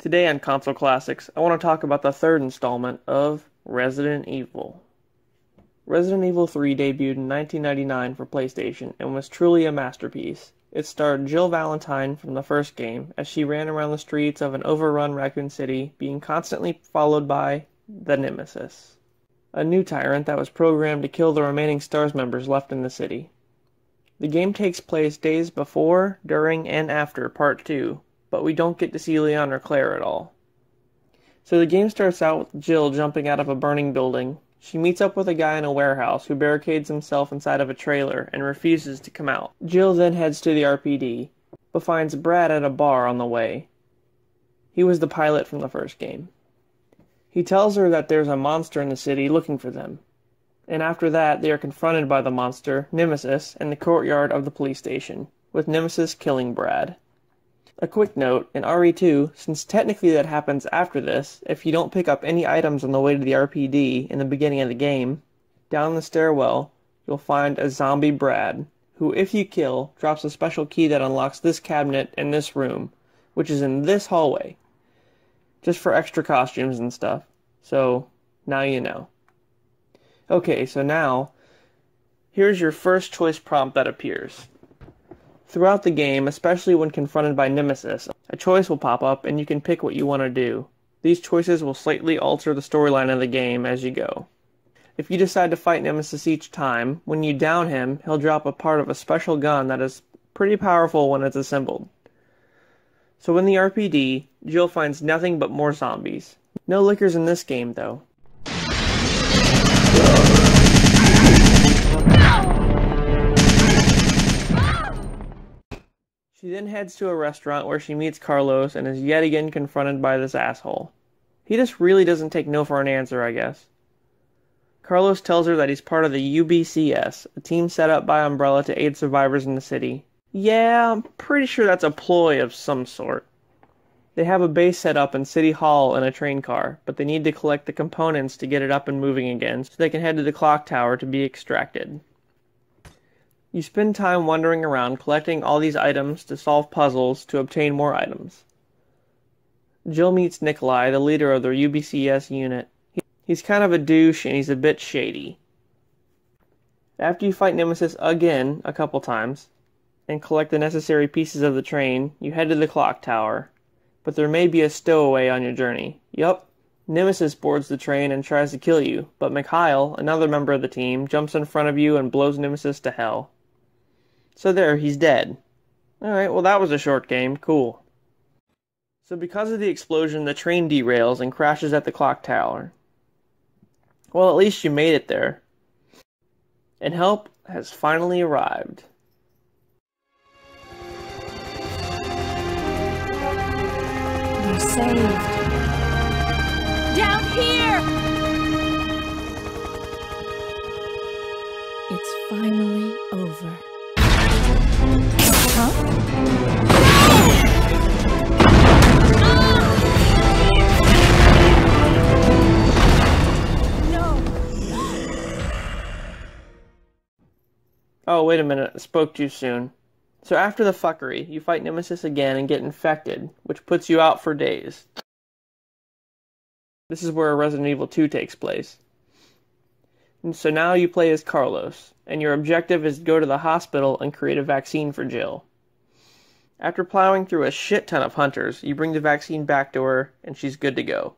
Today on Console Classics, I want to talk about the third installment of Resident Evil. Resident Evil 3 debuted in 1999 for PlayStation and was truly a masterpiece. It starred Jill Valentine from the first game as she ran around the streets of an overrun Raccoon City, being constantly followed by the Nemesis, a new tyrant that was programmed to kill the remaining STARS members left in the city. The game takes place days before, during, and after Part 2, but we don't get to see Leon or Claire at all. So the game starts out with Jill jumping out of a burning building. She meets up with a guy in a warehouse who barricades himself inside of a trailer and refuses to come out. Jill then heads to the RPD, but finds Brad at a bar on the way. He was the pilot from the first game. He tells her that there's a monster in the city looking for them and after that they are confronted by the monster, Nemesis, in the courtyard of the police station, with Nemesis killing Brad. A quick note, in RE2, since technically that happens after this, if you don't pick up any items on the way to the RPD in the beginning of the game, down the stairwell, you'll find a zombie Brad, who if you kill, drops a special key that unlocks this cabinet in this room, which is in this hallway. Just for extra costumes and stuff. So, now you know. Okay, so now, here's your first choice prompt that appears. Throughout the game, especially when confronted by Nemesis, a choice will pop up and you can pick what you want to do. These choices will slightly alter the storyline of the game as you go. If you decide to fight Nemesis each time, when you down him, he'll drop a part of a special gun that is pretty powerful when it's assembled. So in the RPD, Jill finds nothing but more zombies. No lickers in this game, though. She then heads to a restaurant where she meets Carlos and is yet again confronted by this asshole. He just really doesn't take no for an answer, I guess. Carlos tells her that he's part of the UBCS, a team set up by Umbrella to aid survivors in the city. Yeah, I'm pretty sure that's a ploy of some sort. They have a base set up in City Hall in a train car, but they need to collect the components to get it up and moving again so they can head to the clock tower to be extracted. You spend time wandering around collecting all these items to solve puzzles to obtain more items. Jill meets Nicholai, the leader of their UBCS unit. He's kind of a douche and he's a bit shady. After you fight Nemesis again a couple times and collect the necessary pieces of the train, you head to the clock tower. But there may be a stowaway on your journey. Yup, Nemesis boards the train and tries to kill you, but Mikhail, another member of the team, jumps in front of you and blows Nemesis to hell. So there, he's dead. Alright, well that was a short game. Cool. So because of the explosion, the train derails and crashes at the clock tower. Well, at least you made it there. And help has finally arrived. You're saved. Down here! Oh, wait a minute, I spoke too soon. So after the fuckery, you fight Nemesis again and get infected, which puts you out for days. This is where Resident Evil 2 takes place. And so now you play as Carlos, and your objective is to go to the hospital and create a vaccine for Jill. After plowing through a shit ton of hunters, you bring the vaccine back to her, and she's good to go.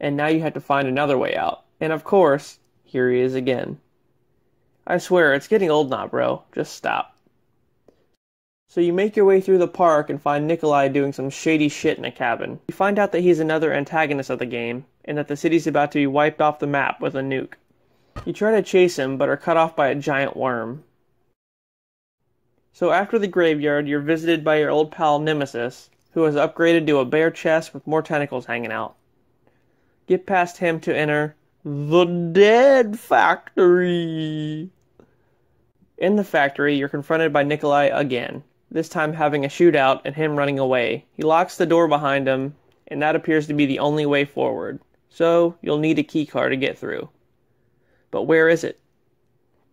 And now you have to find another way out. And of course, here he is again. I swear, it's getting old now, bro. Just stop. So you make your way through the park and find Nicholai doing some shady shit in a cabin. You find out that he's another antagonist of the game, and that the city's about to be wiped off the map with a nuke. You try to chase him, but are cut off by a giant worm. So after the graveyard, you're visited by your old pal Nemesis, who has upgraded to a bare chest with more tentacles hanging out. Get past him to enter the Dead Factory. In the factory, you're confronted by Nicholai again, this time having a shootout and him running away. He locks the door behind him, and that appears to be the only way forward, so you'll need a keycard to get through. But where is it?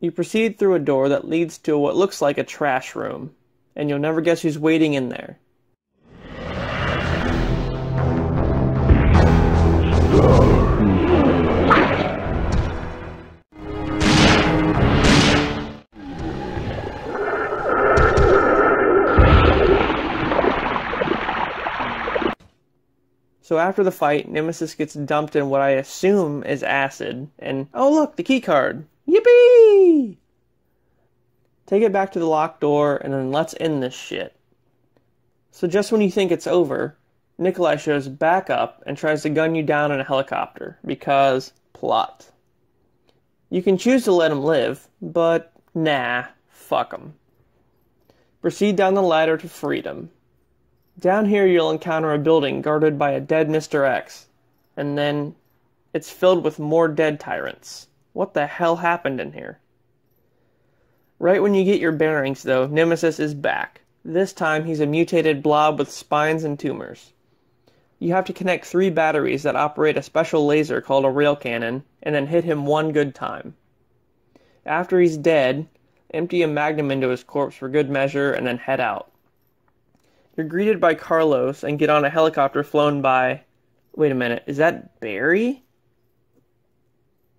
You proceed through a door that leads to what looks like a trash room, and you'll never guess who's waiting in there. So after the fight, Nemesis gets dumped in what I assume is acid, and oh look, the key card! Yippee! Take it back to the locked door, and then let's end this shit. So just when you think it's over, Nicholai shows back up and tries to gun you down in a helicopter, because plot. You can choose to let him live, but nah, fuck him. Proceed down the ladder to freedom. Down here, you'll encounter a building guarded by a dead Mr. X, and then it's filled with more dead tyrants. What the hell happened in here? Right when you get your bearings, though, Nemesis is back. This time, he's a mutated blob with spines and tumors. You have to connect three batteries that operate a special laser called a rail cannon, and then hit him one good time. After he's dead, empty a magnum into his corpse for good measure, and then head out. You're greeted by Carlos and get on a helicopter flown by. Wait a minute, is that Barry?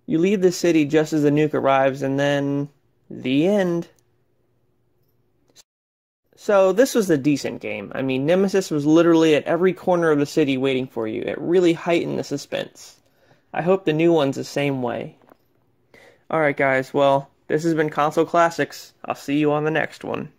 You leave the city just as the nuke arrives, and then. the end. So, this was a decent game. I mean, Nemesis was literally at every corner of the city waiting for you. It really heightened the suspense. I hope the new one's the same way. Alright, guys, well, this has been Console Classics. I'll see you on the next one.